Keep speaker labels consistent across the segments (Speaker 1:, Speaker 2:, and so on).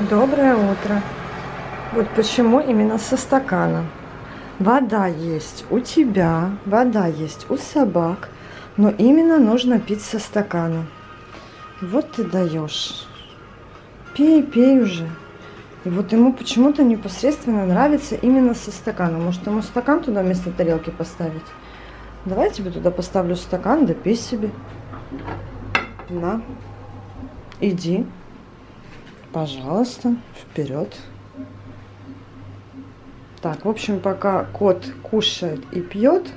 Speaker 1: Доброе утро. Вот почему именно со стакана. Вода есть у тебя, вода есть у собак, но именно нужно пить со стакана. Вот ты даешь. Пей, пей уже. И вот ему почему-то непосредственно нравится именно со стакана. Может, ему стакан туда вместо тарелки поставить? Давай я тебе туда поставлю стакан, да пей себе. На. Иди. Пожалуйста, вперед. Так, в общем, пока кот кушает и пьет,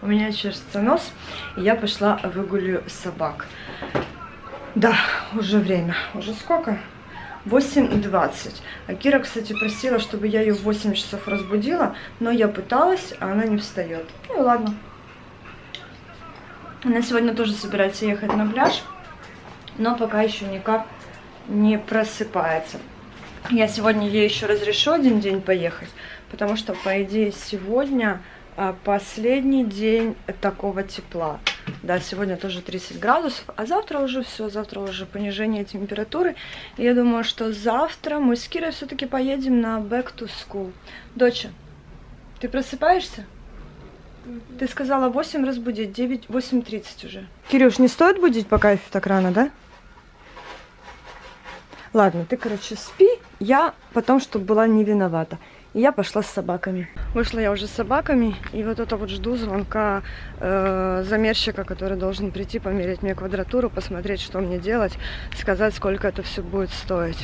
Speaker 1: у меня чешется нос, и я пошла выгулю собак. Да, уже время. Уже сколько? 8.20. А Кира, кстати, просила, чтобы я ее в 8 часов разбудила, но я пыталась, а она не встает. Ну и ладно. Она сегодня тоже собирается ехать на пляж, но пока еще никак не просыпается. Я сегодня ей еще разрешу один день поехать, потому что, по идее, сегодня а, последний день такого тепла. Да, сегодня тоже 30 градусов, а завтра уже все, завтра уже понижение температуры. И я думаю, что завтра мы с Кирой все-таки поедем на back to school. Доча, ты просыпаешься? Ты сказала 8 разбудить, 9, 8.30 уже. Кирюш, не стоит будить пока так рано, да? Ладно, ты, короче, спи, я потом, чтобы была не виновата. И я пошла с собаками. Вышла я уже с собаками, и вот это вот жду звонка э, замерщика, который должен прийти, померить мне квадратуру, посмотреть, что мне делать, сказать, сколько это все будет стоить.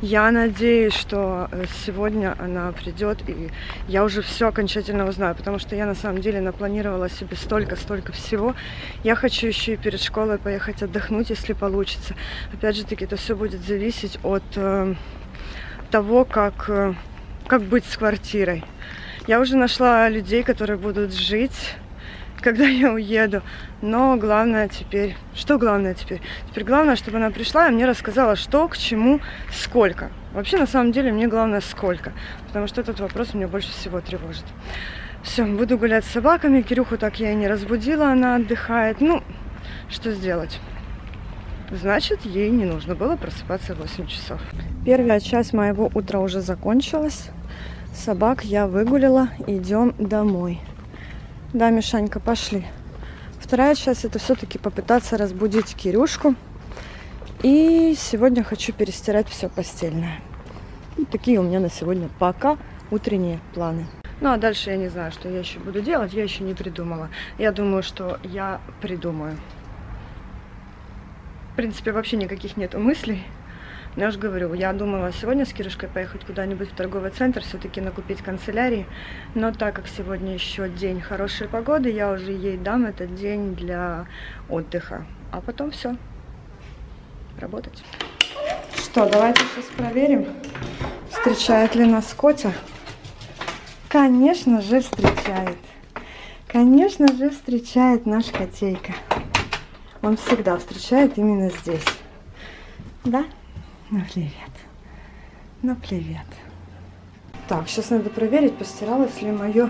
Speaker 1: Я надеюсь, что э, сегодня она придет, и я уже все окончательно узнаю, потому что я на самом деле напланировала себе столько-столько всего. Я хочу еще и перед школой поехать отдохнуть, если получится. Опять же таки, это все будет зависеть от э, того, как... Э, как быть с квартирой. Я уже нашла людей, которые будут жить, когда я уеду. Но главное теперь... Что главное теперь? Теперь главное, чтобы она пришла и мне рассказала, что, к чему, сколько. Вообще, на самом деле, мне главное, сколько. Потому что этот вопрос меня больше всего тревожит. Все, буду гулять с собаками. Кирюху так я и не разбудила, она отдыхает. Ну, что сделать? Значит, ей не нужно было просыпаться в 8 часов. Первая часть моего утра уже закончилась. Собак я выгулила. Идем домой. Да, Мишанька, пошли. Вторая часть это все-таки попытаться разбудить Кирюшку. И сегодня хочу перестирать все постельное. Вот такие у меня на сегодня пока утренние планы. Ну а дальше я не знаю, что я еще буду делать, я еще не придумала. Я думаю, что я придумаю. В принципе, вообще никаких нету мыслей. Но я же говорю, я думала сегодня с Кирюшкой поехать куда-нибудь в торговый центр, все-таки накупить канцелярии. Но так как сегодня еще день хорошей погоды, я уже ей дам этот день для отдыха. А потом все, работать. Что, давайте сейчас проверим, встречает ли нас Котя. Конечно же встречает. Конечно же встречает наш котейка. Он всегда встречает именно здесь. Да? Ну, привет. Ну, привет. Так, сейчас надо проверить, постиралось ли мое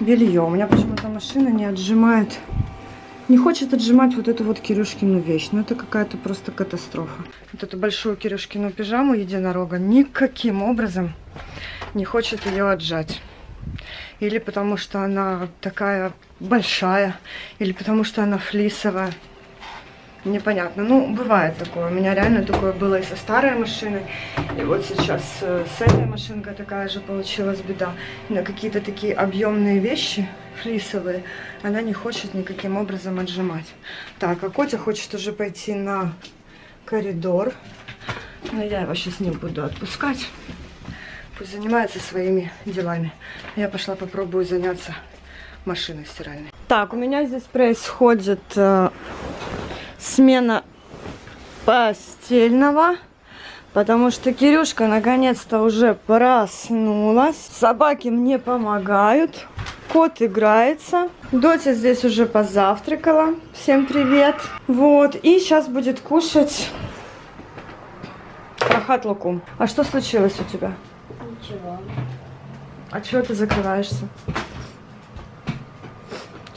Speaker 1: белье. У меня почему-то машина не отжимает, не хочет отжимать вот эту вот Кирюшкину вещь. Ну, это какая-то просто катастрофа. Вот эту большую Кирюшкину пижаму единорога никаким образом не хочет ее отжать. Или потому что она такая большая, или потому что она флисовая непонятно. Ну, бывает такое. У меня реально такое было и со старой машиной. И вот сейчас э, с этой машинкой такая же получилась беда. На какие-то такие объемные вещи, флисовые, она не хочет никаким образом отжимать. Так, а Котя хочет уже пойти на коридор. Но я его сейчас не буду отпускать. Пусть занимается своими делами. Я пошла попробую заняться машиной стиральной. Так, у меня здесь происходит э, смена постельного. Потому что Кирюшка наконец-то уже проснулась. Собаки мне помогают. Кот играется. Дотя здесь уже позавтракала. Всем привет. Вот. И сейчас будет кушать прохат лукум. А что случилось у тебя?
Speaker 2: Ничего.
Speaker 1: А чего ты закрываешься?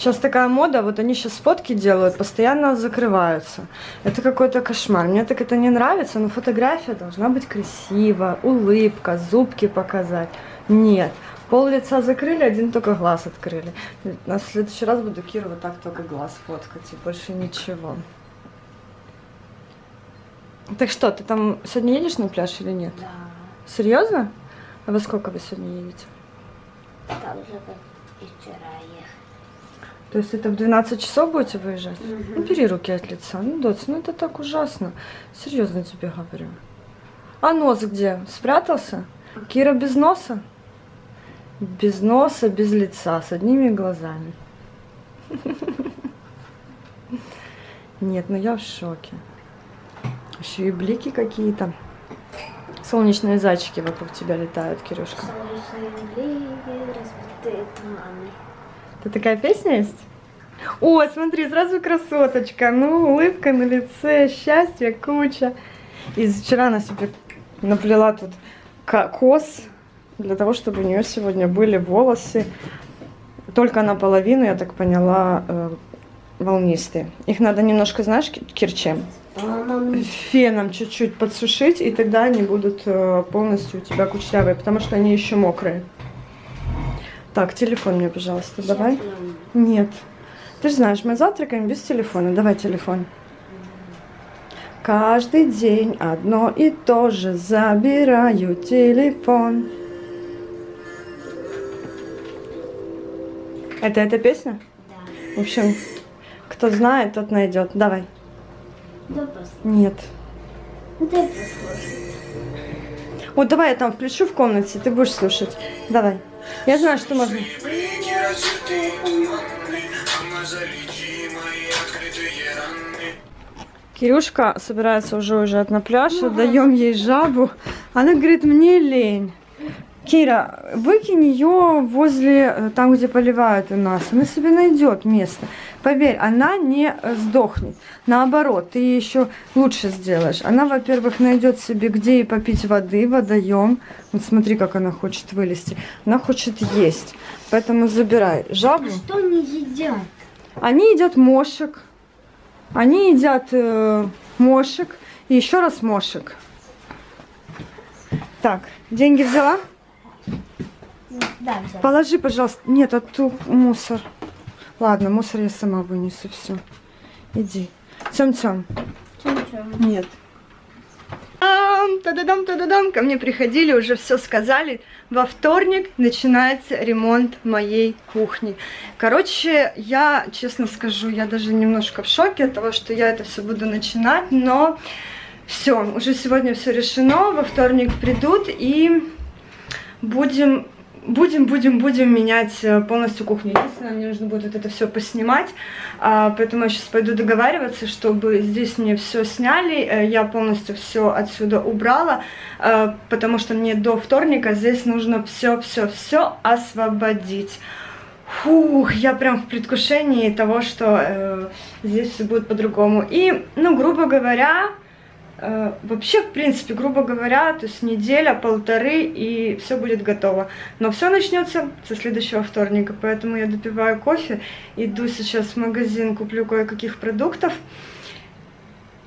Speaker 1: Сейчас такая мода, вот они сейчас фотки делают, постоянно закрываются. Это какой-то кошмар. Мне так это не нравится, но фотография должна быть красивая, улыбка, зубки показать. Нет. Пол лица закрыли, один только глаз открыли. На следующий раз буду Киру вот так только глаз фоткать, и больше ничего. Так что, ты там сегодня едешь на пляж или нет?
Speaker 2: Да.
Speaker 1: Серьезно? А во сколько вы сегодня едете?
Speaker 2: Так же, вчера ехали.
Speaker 1: То есть это в 12 часов будете выезжать?
Speaker 2: Мгм.
Speaker 1: Ну, бери руки от лица. Ну, Доц, ну это так ужасно. Серьезно тебе говорю. А нос где? Спрятался? Кира без носа? Без носа, без лица, с одними глазами. Нет, ну я в шоке. Еще и блики какие-то. Солнечные зайчики вокруг тебя летают, Кирюшка.
Speaker 2: Солнечные блики, разбитые туманы.
Speaker 1: Это такая песня есть? О, смотри, сразу красоточка. Ну, улыбка на лице, счастье, куча. И вчера она себе наплела тут ко- кос для того, чтобы у нее сегодня были волосы только наполовину, я так поняла, э, волнистые. Их надо немножко, знаешь, Ки- Кир, чем?
Speaker 2: Мама,
Speaker 1: Феном чуть-чуть подсушить, и тогда они будут э, полностью у тебя кучерявые, потому что они еще мокрые. Так, телефон мне, пожалуйста, давай. Нет. Ты же знаешь, мы завтракаем без телефона. Давай телефон. Каждый день одно и то же. Забираю телефон. Это эта песня?
Speaker 2: Да.
Speaker 1: В общем, кто знает, тот найдет. Давай.
Speaker 2: Да.
Speaker 1: Нет.
Speaker 2: Дай послушать.
Speaker 1: Вот давай я там включу в комнате, ты будешь слушать. Давай. Я знаю, что можно. Кирюшка собирается уже уезжать на пляж, отдаем ей жабу. Она говорит, мне лень. Кира, выкинь ее возле, э, там, где поливают у нас. Она себе найдет место. Поверь, она не э, сдохнет. Наоборот, ты еще лучше сделаешь. Она, во-первых, найдет себе, где ей попить воды, водоем. Вот смотри, как она хочет вылезти. Она хочет есть. Поэтому забирай жабу.
Speaker 2: Что не едят?
Speaker 1: Они едят мошек. Они едят э, мошек. И еще раз мошек. Так, деньги взяла?
Speaker 2: Да.
Speaker 1: Положи, пожалуйста. Нет, а ту мусор. Ладно, мусор я сама вынесу. Все. Иди. Тем-тем.
Speaker 2: Чё-чё?
Speaker 1: Нет. Та-да-дам, та-да-дам. Ко мне приходили, уже все сказали. Во вторник начинается ремонт моей кухни. Короче, я, честно скажу, я даже немножко в шоке от того, что я это все буду начинать, но все, уже сегодня все решено. Во вторник придут и будем Будем, будем, будем менять э, полностью кухню. Единственное, мне нужно будет вот это все поснимать, а, поэтому я сейчас пойду договариваться, чтобы здесь мне все сняли, э, я полностью все отсюда убрала, э, потому что мне до вторника здесь нужно все, все, все освободить. Фух, я прям в предвкушении того, что э, здесь все будет по-другому. И, ну, грубо говоря, Вообще, в принципе, грубо говоря, то есть неделя, полторы, и все будет готово. Но все начнется со следующего вторника, поэтому я допиваю кофе, иду сейчас в магазин, куплю кое-каких продуктов.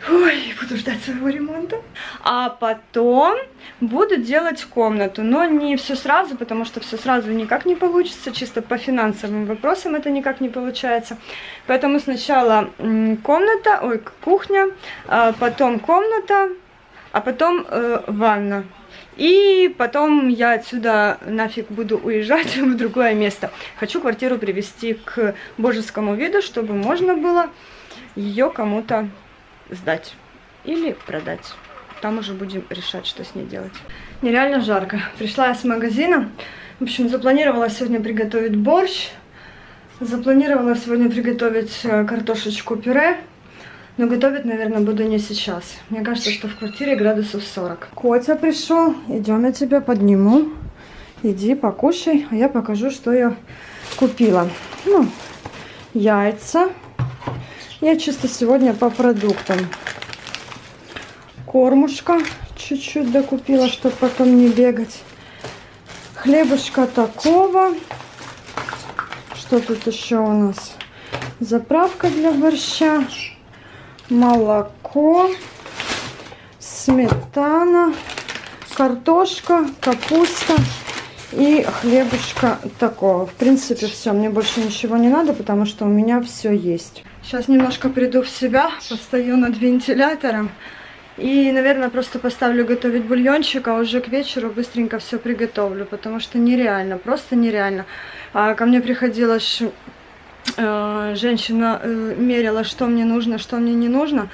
Speaker 1: Ой, буду ждать своего ремонта. А потом буду делать комнату, но не все сразу, потому что все сразу никак не получится, чисто по финансовым вопросам это никак не получается. Поэтому сначала комната, ой, кухня, а потом комната, а потом э, ванна. И потом я отсюда нафиг буду уезжать в другое место. Хочу квартиру привести к божескому виду, чтобы можно было ее кому-то сдать или продать. Там уже будем решать, что с ней делать. Нереально жарко. Пришла я с магазина. В общем, запланировала сегодня приготовить борщ. Запланировала сегодня приготовить э, картошечку пюре. Но готовить, наверное, буду не сейчас. Мне кажется, что в квартире градусов 40. Котя пришел. Идем, я тебя подниму. Иди, покушай, а я покажу, что я купила. Ну, яйца. Я чисто сегодня по продуктам. Кормушка чуть-чуть докупила, чтобы потом не бегать. Хлебушка такого. Что тут еще у нас? заправка для борща, молоко, сметана, картошка, капуста и хлебушка такого. В принципе, все. Мне больше ничего не надо, потому что у меня все есть. Сейчас немножко приду в себя, постою над вентилятором. И, наверное, просто поставлю готовить бульончик, а уже к вечеру быстренько все приготовлю, потому что нереально, просто нереально. А ко мне приходила ш... э, женщина, э, мерила, что мне нужно, что мне не нужно.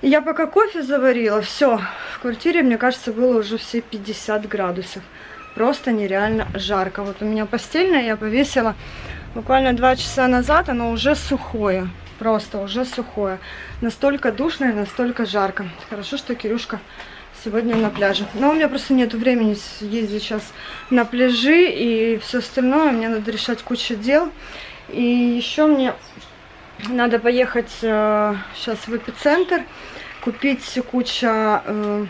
Speaker 1: Я пока кофе заварила, все, в квартире, мне кажется, было уже все 50 градусов. Просто нереально жарко. Вот у меня постельное я повесила буквально 2 часа назад, оно уже сухое. Просто уже сухое. Настолько душно и настолько жарко. Хорошо, что Кирюшка сегодня на пляже. Но у меня просто нет времени ездить сейчас на пляжи и все остальное. Мне надо решать кучу дел. И еще мне надо поехать э, сейчас в эпицентр, купить кучу э,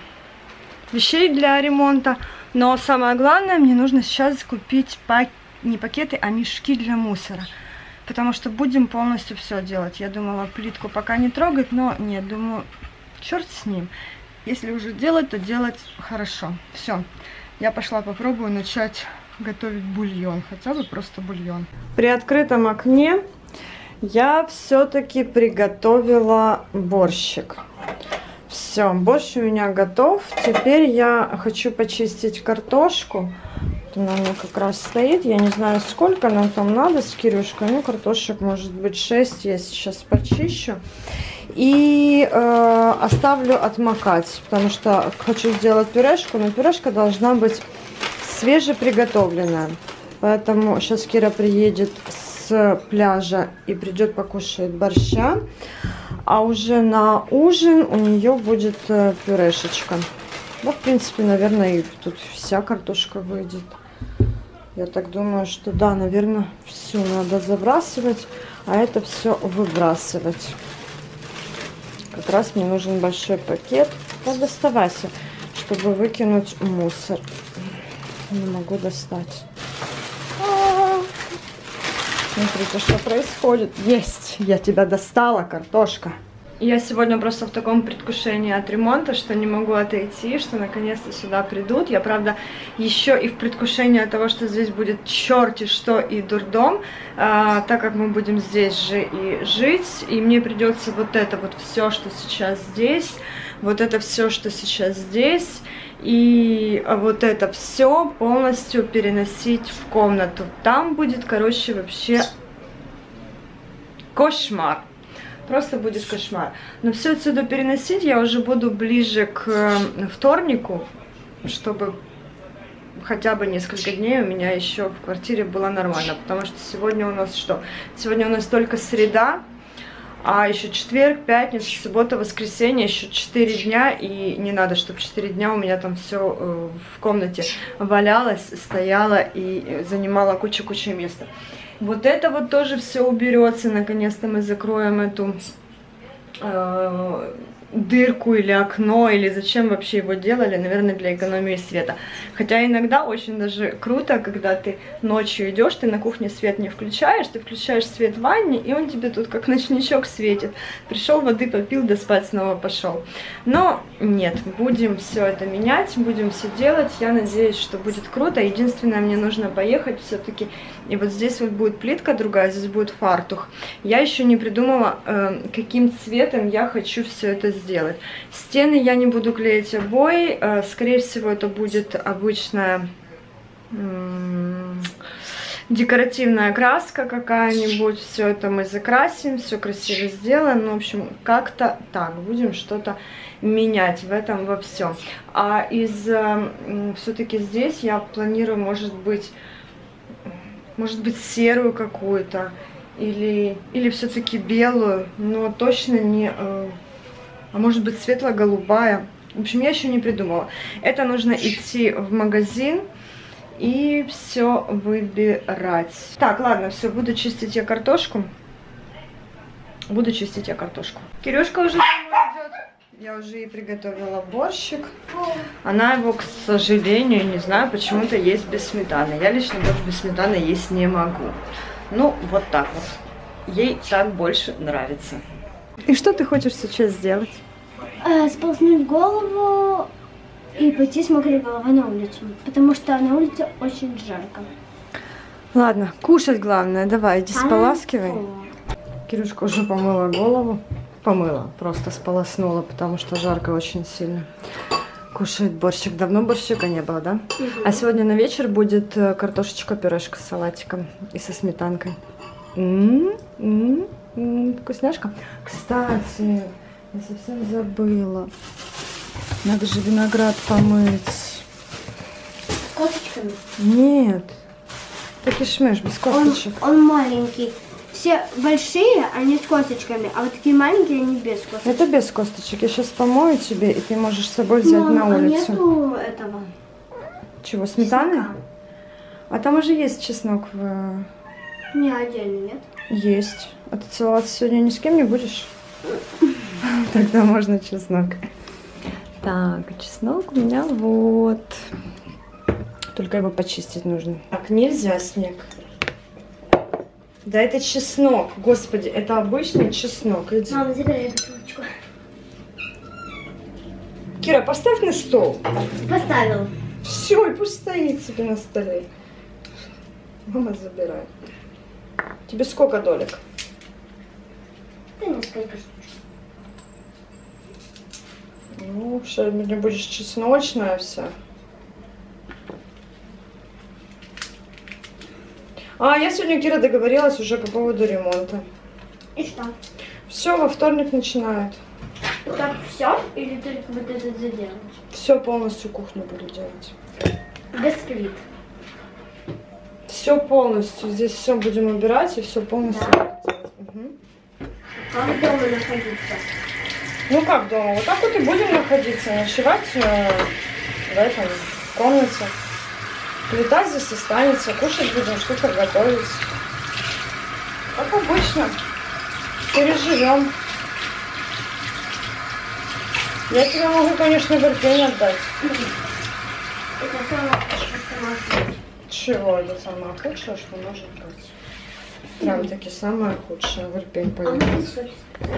Speaker 1: вещей для ремонта. Но самое главное, мне нужно сейчас купить пак... не пакеты, а мешки для мусора потому что будем полностью все делать. Я думала плитку пока не трогать, но нет, думаю, черт с ним. Если уже делать, то делать хорошо. Все, я пошла попробую начать готовить бульон, хотя бы просто бульон. При открытом окне я все-таки приготовила борщик. Все, борщ у меня готов. Теперь я хочу почистить картошку. Она у меня как раз стоит. Я не знаю, сколько нам там надо с Кирюшкой. Ну, картошек может быть 6. Я сейчас почищу. И э, оставлю отмокать, потому что хочу сделать пюрешку. Но пюрешка должна быть свежеприготовленная. Поэтому сейчас Кира приедет с пляжа и придет покушает борща. А уже на ужин у нее будет э, пюрешечка. Ну, в принципе, наверное, и тут вся картошка выйдет. Я так думаю, что да, наверное, все надо забрасывать, а это все выбрасывать. Как раз мне нужен большой пакет. Вот доставайся, чтобы выкинуть мусор. Не могу достать. А -а -а. Смотрите, что происходит. Есть! Я тебя достала, картошка. Я сегодня просто в таком предвкушении от ремонта, что не могу отойти, что наконец-то сюда придут. Я, правда, еще и в предвкушении от того, что здесь будет черти что и дурдом, а, так как мы будем здесь же и жить, и мне придется вот это вот все, что сейчас здесь, вот это все, что сейчас здесь, и вот это все полностью переносить в комнату. Там будет, короче, вообще кошмар. Просто будет кошмар. Но все отсюда переносить я уже буду ближе к э, вторнику, чтобы хотя бы несколько дней у меня еще в квартире было нормально. Потому что сегодня у нас что? Сегодня у нас только среда, а еще четверг, пятница, суббота, воскресенье, еще 4 дня, и не надо, чтобы 4 дня у меня там все э, в комнате валялось, стояло и занимало кучу-кучу места. Вот это вот тоже все уберется. Наконец-то мы закроем эту э, дырку или окно, или зачем вообще его делали, наверное, для экономии света. Хотя иногда очень даже круто, когда ты ночью идешь, ты на кухне свет не включаешь, ты включаешь свет в ванне, и он тебе тут как ночничок светит. Пришел, воды попил, да спать снова пошел. Но нет, будем все это менять, будем все делать. Я надеюсь, что будет круто. Единственное, мне нужно поехать все-таки. И вот здесь вот будет плитка другая, здесь будет фартух. Я еще не придумала, э, каким цветом я хочу все это сделать. Стены я не буду клеить обои, э, скорее всего это будет обычная декоративная краска какая-нибудь, все это мы закрасим, все красиво сделаем, ну, в общем, как-то так, будем что-то менять в этом во всем. А из, э, все-таки здесь я планирую, может быть, может быть, серую какую-то, или, или все-таки белую, но точно не э, а может быть светло-голубая. В общем, я еще не придумала. Это нужно идти в магазин и все выбирать. Так, ладно, все, буду чистить я картошку. Буду чистить я картошку. Кирюшка уже идет. Я уже ей приготовила борщик. Она его, к сожалению, не знаю, почему-то есть без сметаны. Я лично борщ без сметаны есть не могу. Ну, вот так вот. ей так больше нравится. И что ты хочешь сейчас сделать?
Speaker 2: Э, сполоснуть голову и пойти с мокрой головой на улицу, потому что на улице очень жарко.
Speaker 1: Ладно, кушать главное. Давай, иди споласкивай.
Speaker 2: О,
Speaker 1: Кирюшка уже помыла голову. Помыла, просто сполоснула, потому что жарко очень сильно. Кушает борщик. Давно борщика не было, да? А сегодня на вечер будет э, картошечка-пюрешка с салатиком и со сметанкой. М, м, м, Вкусняшка. Кстати, я совсем забыла. Надо же виноград помыть.
Speaker 2: С косточками.
Speaker 1: Нет. Так и шмеш, без
Speaker 2: Он,
Speaker 1: косточек.
Speaker 2: он маленький. Все большие, они с косточками, а вот такие маленькие, они без косточек.
Speaker 1: Это без косточек. Я сейчас помою тебе, и ты можешь с собой взять
Speaker 2: Мам,
Speaker 1: на
Speaker 2: а
Speaker 1: улицу.
Speaker 2: нету этого.
Speaker 1: Чего, сметаны?
Speaker 2: чеснока?
Speaker 1: А там уже есть чеснок в...
Speaker 2: Не, отдельно, нет?
Speaker 1: Есть. А ты целоваться сегодня ни с кем не будешь? Тогда можно чеснок. Так, чеснок у меня вот. Только его почистить нужно. Так, нельзя снег. Да это чеснок. Господи, это обычный чеснок. Иди.
Speaker 2: Мама, забирай бутылочку.
Speaker 1: Кира, поставь на стол.
Speaker 2: Поставил.
Speaker 1: Все, и пусть стоит себе на столе. Мама, забирай. Тебе сколько долек?
Speaker 2: Да несколько штук.
Speaker 1: Ну, что, мне будешь чесночная вся. А, я сегодня, Кира, договорилась уже по поводу ремонта.
Speaker 2: И что?
Speaker 1: Все, во вторник начинают.
Speaker 2: Так все? Или только вот этот заделать?
Speaker 1: Все полностью кухню буду делать.
Speaker 2: Плит.
Speaker 1: Все полностью. Здесь все будем убирать и все полностью
Speaker 2: Да? Как дома находиться?
Speaker 1: Ну как дома? Вот так вот и будем находиться, ночевать э, в этом в комнате. Плита здесь останется, кушать будем, что-то готовить. Как обычно. Переживем. Я тебе могу, конечно, вертень отдать. Чего это самое худшее, что может быть? Прям таки самое худшее.
Speaker 2: Ну, соль.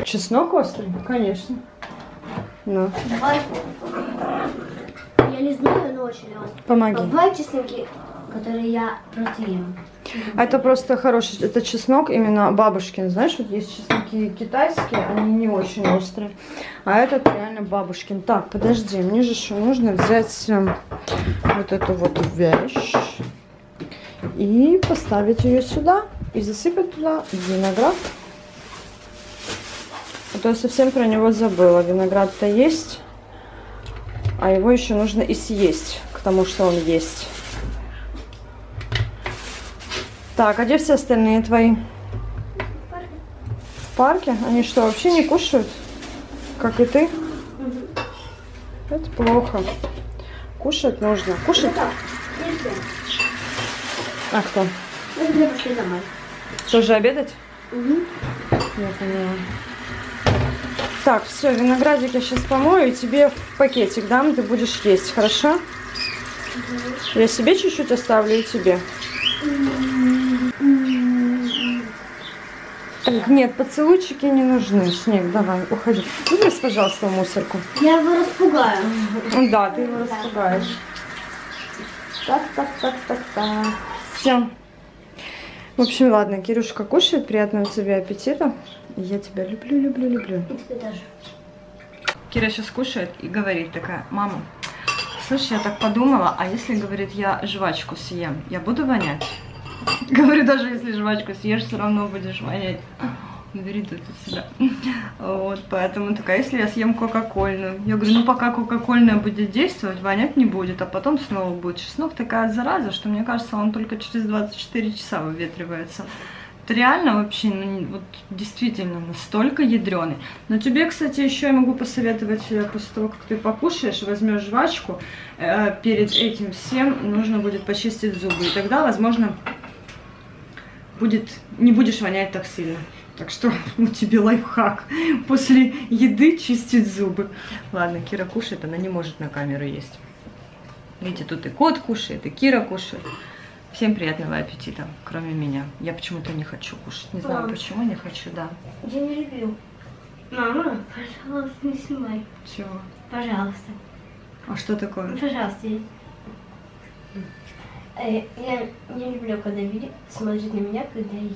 Speaker 1: Чеснок острый? Конечно. Ну,
Speaker 2: Давай. Знаю, но очень острый.
Speaker 1: помоги.
Speaker 2: Бывают чесноки, которые я просто ем.
Speaker 1: Это просто хороший, это чеснок именно бабушкин. Знаешь, вот есть чесноки китайские, они не очень острые. А этот реально бабушкин. Так, подожди, мне же еще нужно взять эм, вот эту вот вещь и поставить ее сюда и засыпать туда виноград. А то я совсем про него забыла. Виноград-то есть, а его еще нужно и съесть, к тому, что он есть. Так, а где все остальные твои? В парке? Они что, вообще не кушают? Как и ты? Это плохо. Кушать нужно. Кушать? А кто? Тоже обедать?
Speaker 2: Угу.
Speaker 1: Я поняла. Так, все, виноградик я сейчас помою и тебе в пакетик дам, ты будешь есть, хорошо? Я себе чуть-чуть оставлю и тебе. Так, нет, поцелуйчики не нужны. Снег, давай, уходи. Выбрось, пожалуйста, мусорку.
Speaker 2: Я его распугаю.
Speaker 1: Да, ты его распугаешь. Так, так, так, так, так. Все. В общем, ладно, Кирюшка кушает. Приятного тебе аппетита. Я тебя люблю, люблю, люблю.
Speaker 2: И тебе тоже.
Speaker 1: Кира сейчас кушает и говорит такая, мама, слышь, я так подумала, а если, говорит, я жвачку съем, я буду вонять? Говорю, даже если жвачку съешь, все равно будешь вонять. Убери тут от себя. Вот, поэтому такая, если я съем кока-кольную. Я говорю, ну пока кока-кольная будет действовать, вонять не будет, а потом снова будет. Чеснок такая зараза, что мне кажется, он только через 24 часа выветривается. Реально вообще, ну, вот действительно настолько ядреный. Но тебе, кстати, еще я могу посоветовать, э, после того, как ты покушаешь, возьмешь жвачку, э, перед этим всем нужно будет почистить зубы. И тогда, возможно, будет, не будешь вонять так сильно. Так что у тебя лайфхак. После еды чистить зубы. Ладно, Кира кушает, она не может на камеру есть. Видите, тут и кот кушает, и Кира кушает. Всем приятного аппетита, кроме меня. Я почему-то не хочу кушать. Не знаю,
Speaker 2: Мам.
Speaker 1: почему не хочу, да.
Speaker 2: Я не люблю. Мама, пожалуйста, не снимай.
Speaker 1: Чего?
Speaker 2: Пожалуйста.
Speaker 1: А что такое?
Speaker 2: Пожалуйста. Э, Я не люблю, когда люди смотрят на меня, когда я ем.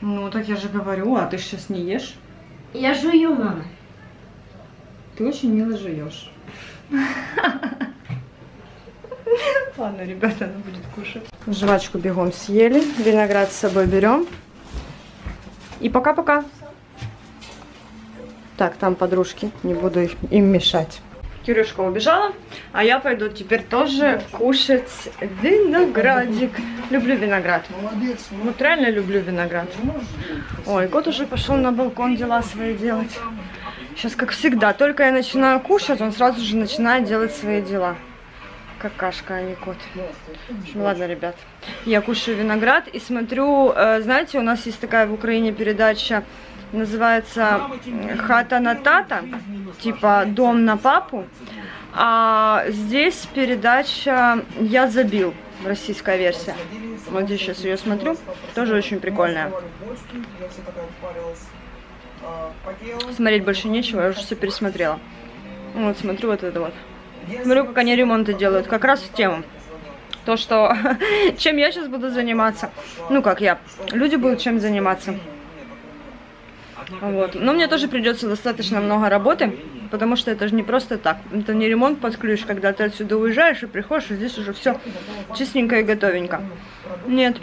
Speaker 1: Ну, так я же говорю, а ты сейчас не ешь?
Speaker 2: Я жую, мама.
Speaker 1: Ты очень мило жуешь. Ладно, ребята, она будет кушать. Жвачку бегом съели, виноград с собой берем. И пока-пока. Так, там подружки, не буду их, им мешать. Кирюшка убежала, а я пойду теперь тоже кушать виноградик. Люблю виноград. Вот реально люблю виноград. Ой, кот уже пошел на балкон дела свои делать. Сейчас, как всегда, только я начинаю кушать, он сразу же начинает делать свои дела. Какашка, а не кот. Общем, ладно, ребят. Я кушаю виноград и смотрю, э, знаете, у нас есть такая в Украине передача, называется э, «Хата на тата», типа «Дом на папу». А здесь передача «Я забил», российская версия. Вот здесь сейчас ее смотрю, тоже очень прикольная. Смотреть больше нечего, я уже все пересмотрела. Вот, смотрю вот это вот. Смотрю, как они ремонты делают. Как раз в тему. То, что... чем я сейчас буду заниматься. Ну, как я. Люди будут чем заниматься. Вот. Но мне тоже придется достаточно много работы, потому что это же не просто так. Это не ремонт под ключ, когда ты отсюда уезжаешь и приходишь, и здесь уже все чистенько и готовенько. Нет.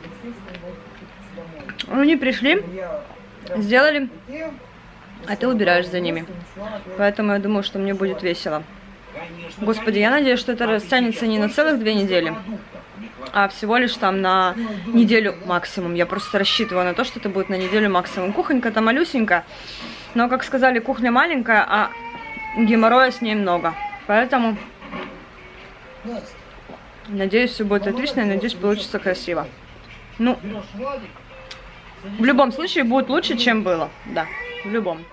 Speaker 1: Они пришли, сделали, а ты убираешь за ними. Поэтому я думаю, что мне будет весело. Господи, я надеюсь, что это растянется не на целых две недели, а всего лишь там на неделю максимум. Я просто рассчитываю на то, что это будет на неделю максимум. Кухонька-то малюсенькая, но, как сказали, кухня маленькая, а геморроя с ней много. Поэтому, надеюсь, все будет отлично и надеюсь, получится красиво. Ну, в любом случае будет лучше, чем было. Да, в любом.